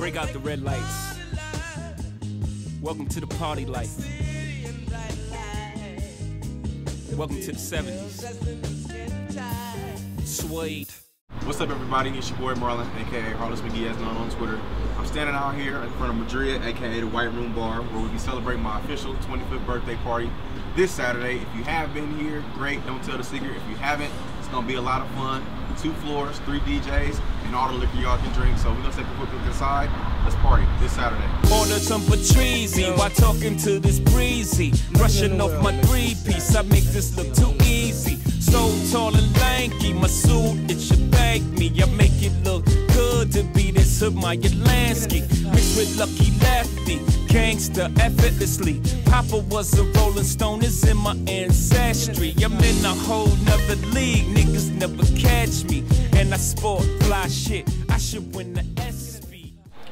break out the red lights. Welcome to the party life. Welcome to the 70s. Sweet. What's up, everybody? It's your boy Marlon, aka Harless McGee, as known on Twitter. I'm standing out here in front of Madrid, aka the White Room Bar, where we'll be celebrating my official 25th birthday party this Saturday. If you have been here, great. Don't tell the secret. If you haven't, it's gonna be a lot of fun. Two floors, three DJs, and all the liquor y'all can drink. So we're gonna take a quick look inside. Let's party this Saturday. Order some Patrizi while talking to this breezy. Brushing off my three piece, I make this look too easy. So tall and lanky, my suit, it should thank me. I make it look good to be this of my Lansky. Mixed with Lucky Lefty, gangster effortlessly. Papa was a rolling stone, it's in my ancestry. I'm in a whole nother league, And I sport fly shit, I should win the SB.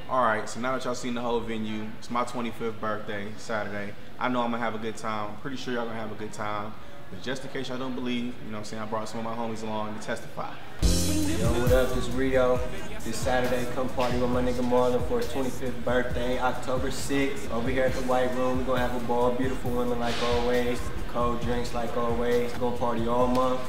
All right, so now that y'all seen the whole venue, it's my 25th birthday, Saturday. I know I'm gonna have a good time. I'm pretty sure y'all gonna have a good time. But just in case y'all don't believe, you know what I'm saying, I brought some of my homies along to testify. Yo, what up? It's Rio. This Saturday, come party with my nigga Marlon for his 25th birthday, October 6th. Over here at the White Room, we're gonna have a ball. Beautiful women like always, cold drinks like always. Gonna party all month.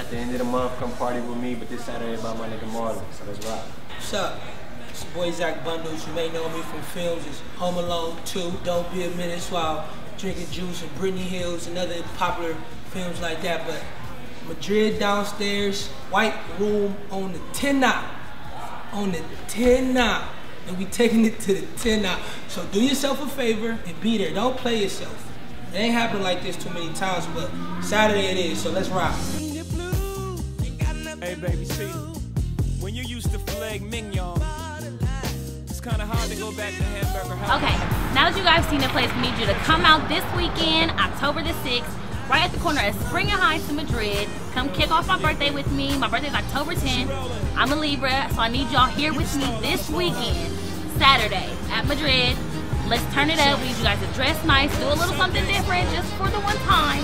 At the end of the month, come party with me. But this Saturday about my nigga Marlon, so let's rock. What's up? It's your boy Zach Bundles. You may know me from films as Home Alone 2, Don't Be a Menace While Drinking Juice, and Brittany Hills, and other popular films like that. But Madrid downstairs, White Room on the 10 now. On the 10 now. And we taking it to the 10 now. So do yourself a favor and be there. Don't play yourself. It ain't happened like this too many times, but Saturday it is, so let's rock. Baby, see, when you used to filet mignon, it's kind of hard to go back to hamburger house. Okay, now that you guys seen the place, we need you to come out this weekend, October the 6th, right at the corner of Spring and High in Madrid. Come kick off my birthday with me. My birthday is October 10th. I'm a Libra, so I need y'all here with me this weekend, Saturday, at Madrid. Let's turn it up. We need you guys to dress nice, do a little something different just for the one time,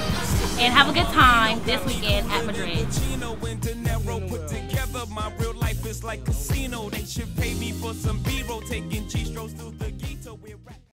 and have a good time this weekend at Madrid. Casino. They should pay me for some B-roll taking through the